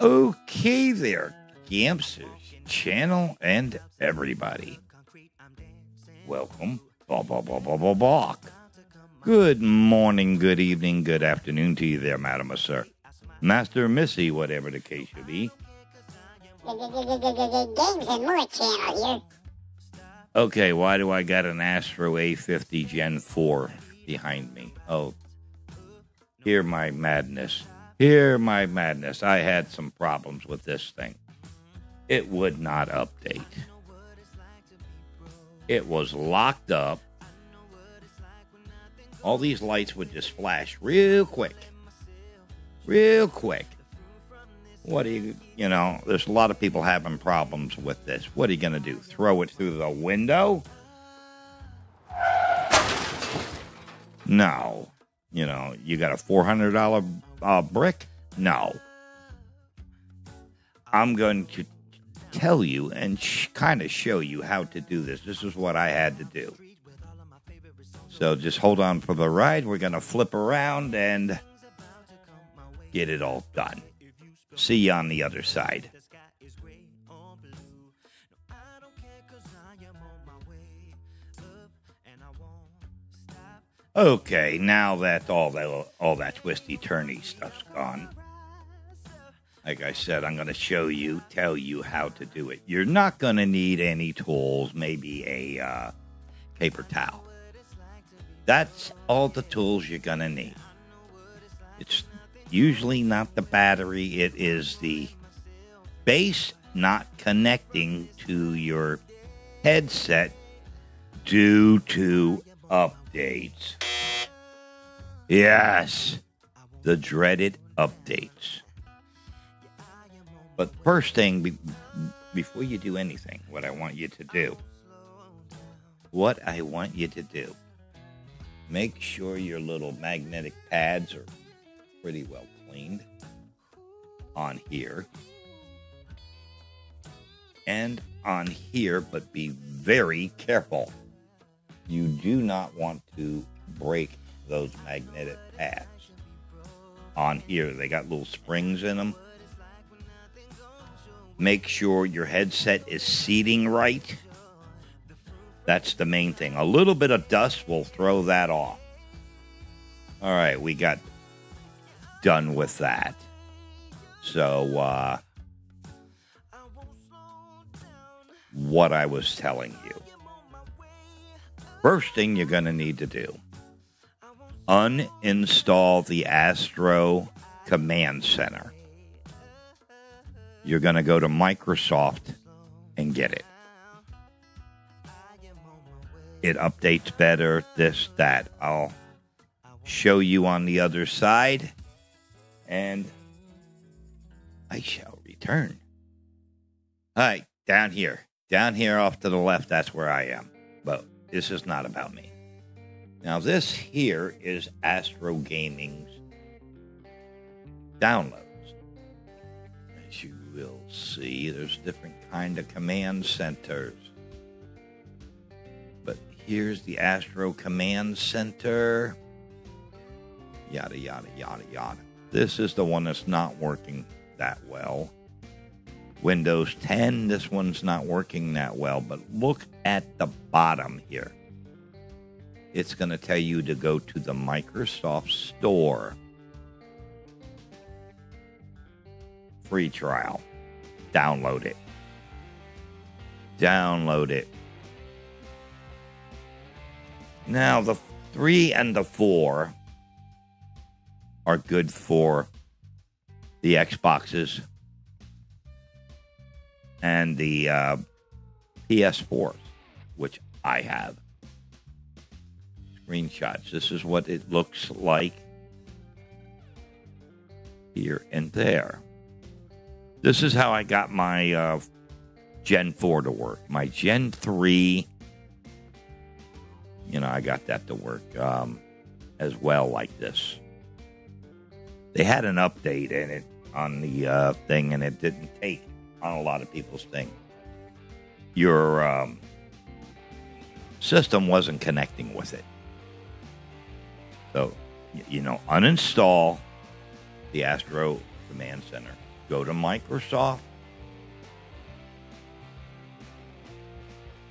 Okay, there, Gamsters channel and everybody. Welcome, blah, blah, blah, blah, blah, blah. Good morning, good evening, good afternoon to you there, madam or sir. Master Missy, whatever the case should be. Games and more channel here. Okay, why do I got an Astro A50 Gen 4 behind me? Oh, hear my madness. Hear my madness. I had some problems with this thing. It would not update. It was locked up. All these lights would just flash real quick. Real quick. What do you, you know, there's a lot of people having problems with this. What are you going to do? Throw it through the window? No. You know, you got a $400 uh, brick? No. I'm going to tell you and sh- kind of show you how to do this. This is what I had to do. So just hold on for the ride. We're going to flip around and get it all done. See you on the other side. Okay, now that all that all that twisty turny stuff's gone, like I said, I'm going to show you, tell you how to do it. You're not going to need any tools, maybe a uh, paper towel. That's all the tools you're going to need. It's usually not the battery, it is the base not connecting to your headset due to updates. Yes, the dreaded updates. But first thing, be- before you do anything, what I want you to do, what I want you to do, make sure your little magnetic pads are pretty well cleaned on here and on here, but be very careful. You do not want to break those magnetic pads on here. They got little springs in them. Make sure your headset is seating right. That's the main thing. A little bit of dust will throw that off. All right, we got done with that. So, uh, what I was telling you. First thing you're going to need to do uninstall the Astro Command Center. You're going to go to Microsoft and get it. It updates better, this, that. I'll show you on the other side, and I shall return. Right, down here. Down here off to the left, that's where I am. But this is not about me. Now, this here is Astro Gaming's downloads. As you will see, there's different kind of command centers. But here's the Astro Command Center. Yada, yada, yada, yada. This is the one that's not working that well. Windows 10, this one's not working that well, but look at the bottom here. It's going to tell you to go to the Microsoft Store. Free trial. Download it. Download it. Now, the 3 and the 4 are good for the Xboxes and the uh, PS4s, which I have. Screenshots. This is what it looks like here and there. This is how I got my uh, Gen 4 to work. My Gen 3, you know, I got that to work um, as well, like this. They had an update in it on the uh, thing, and it didn't take on a lot of people's thing. Your um, system wasn't connecting with it. So, you know, uninstall the Astro Command Center. go to Microsoft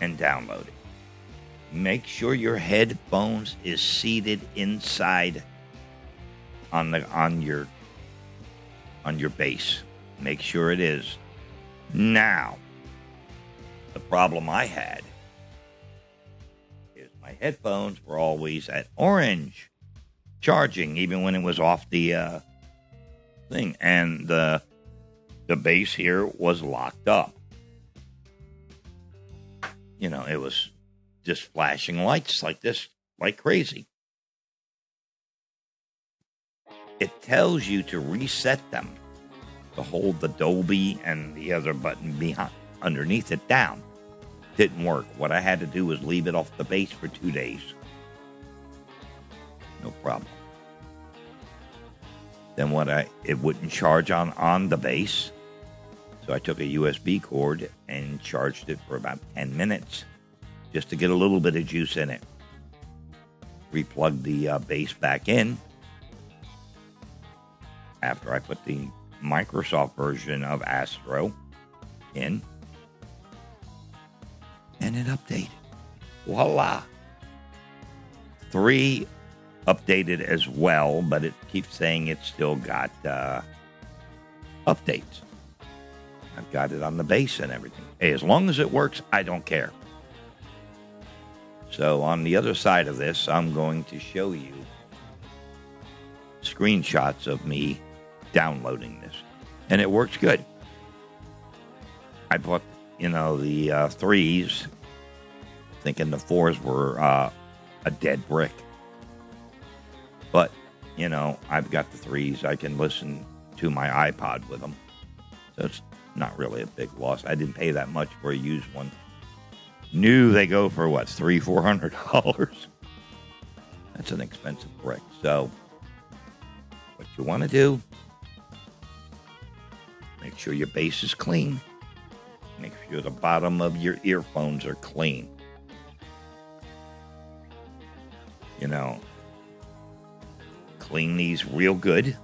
and download it. Make sure your headphones is seated inside on the on your on your base. Make sure it is. Now, the problem I had is my headphones were always at orange charging, even when it was off the uh, thing, and the the base here was locked up. You know, it was just flashing lights like this, like crazy. It tells you to reset them to hold the Dolby and the other button behind underneath it down. Didn't work. What I had to do was leave it off the base for two days. No problem. Then what I it wouldn't charge on on the base. So I took a USB cord and charged it for about 10 minutes just to get a little bit of juice in it. Replugged the uh, base back in after I put the Microsoft version of Astro in, and it updated. Voila! Three updated as well, but it keeps saying it's still got uh, updates. I've got it on the base and everything. Hey, as long as it works, I don't care. So on the other side of this, I'm going to show you screenshots of me downloading this, and it works good. I bought, you know, the uh, threes, thinking the fours were uh, a dead brick. You know, I've got the threes. I can listen to my iPod with them. So it's not really a big loss. I didn't pay that much for a used one. New, they go for what, three, four hundred dollars? That's an expensive brick. So, what you want to do, make sure your base is clean. Make sure the bottom of your earphones are clean. You know, clean these real good.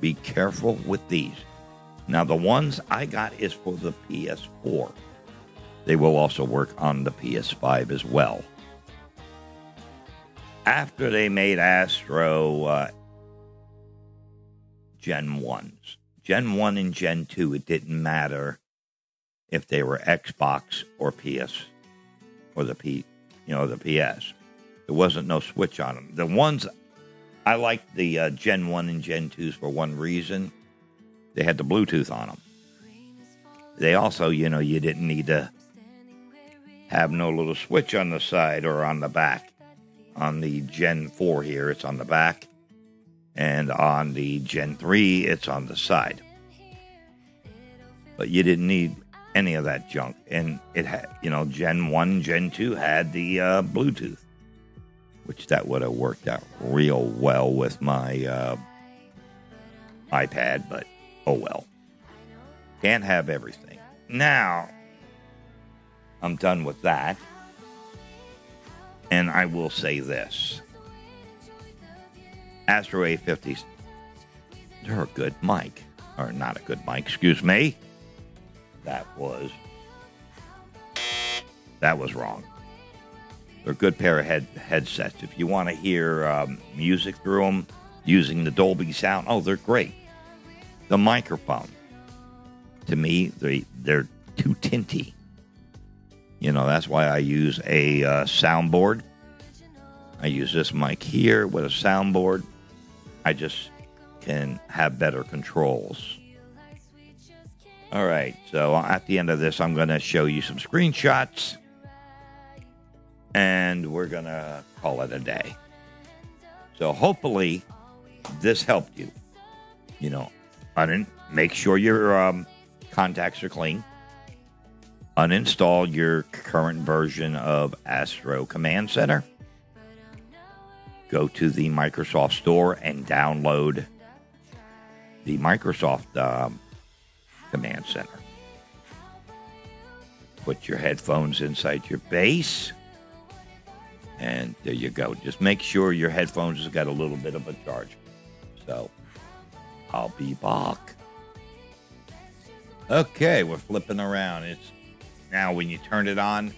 Be careful with these. Now, the ones I got is for the PS4. They will also work on the PS5 as well. After they made Astro uh, Gen 1s, Gen 1 and Gen 2, it didn't matter if they were Xbox or PS or the P, you know, the PS. There wasn't no switch on them. The ones I liked the uh, Gen 1 and Gen 2s for one reason they had the Bluetooth on them. They also, you know, you didn't need to have no little switch on the side or on the back. On the Gen 4 here, it's on the back. And on the Gen 3, it's on the side. But you didn't need any of that junk. And it had, you know, Gen 1, Gen 2 had the uh, Bluetooth, which that would have worked out real well with my uh, iPad, but oh well. Can't have everything. Now, I'm done with that. And I will say this Astro A50s, they're a good mic. Or not a good mic, excuse me. That was. That was wrong. They're a good pair of head, headsets. If you want to hear um, music through them using the Dolby sound, oh, they're great the microphone. To me, they they're too tinty. You know, that's why I use a uh, soundboard. I use this mic here with a soundboard. I just can have better controls. All right, so at the end of this, I'm going to show you some screenshots and we're going to call it a day. So hopefully, this helped you. You know, Un- make sure your um, contacts are clean. Uninstall your current version of Astro Command Center. Go to the Microsoft Store and download the Microsoft um, Command Center. Put your headphones inside your base. And there you go. Just make sure your headphones has got a little bit of a charge. So I'll be back. Okay, we're flipping around. It's now when you turn it on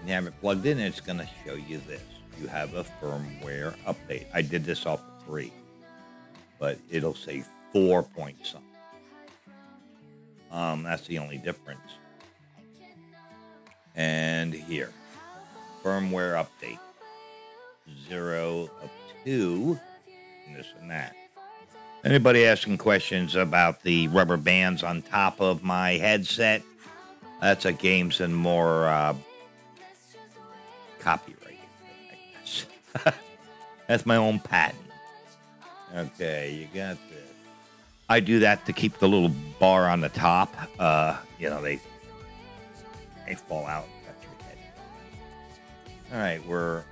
and have it plugged in, it's going to show you this. You have a firmware update. I did this off of three, but it'll say four point something. Um, that's the only difference. And here, firmware update zero of two, and this and that. Anybody asking questions about the rubber bands on top of my headset? That's a Games and More uh, copyright, That's my own patent. Okay, you got this. I do that to keep the little bar on the top. Uh, you know, they they fall out. All right, we're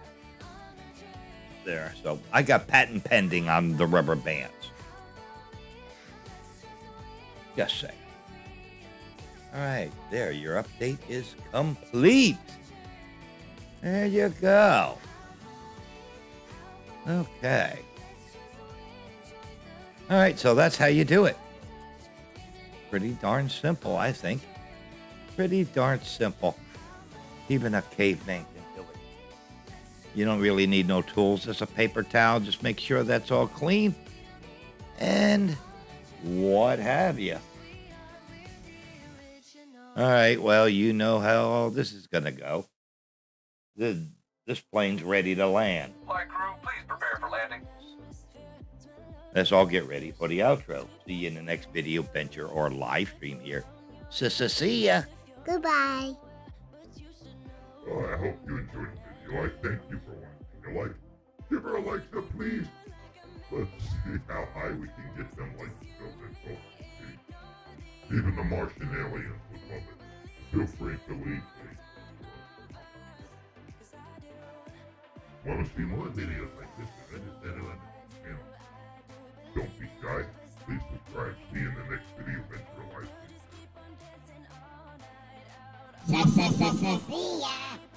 there. So I got patent pending on the rubber bands. Just say. All right, there. Your update is complete. There you go. Okay. All right, so that's how you do it. Pretty darn simple, I think. Pretty darn simple. Even a caveman. You don't really need no tools. Just a paper towel. Just make sure that's all clean. And what have you. All right, well, you know how all this is going to go. This, this plane's ready to land. Flight crew, please prepare for landing. Let's all get ready for the outro. See you in the next video venture or live stream here. See ya. Goodbye. Oh, I hope you enjoyed the. I thank you for watching. You like? Give her a like, so please. Let's see how high we can get them likes built in see. Even the Martian aliens would love it. Feel free to leave me. Want to see more videos like this? Just head on the channel. Don't be shy. Please subscribe. See you in the next video venture stream. See ya.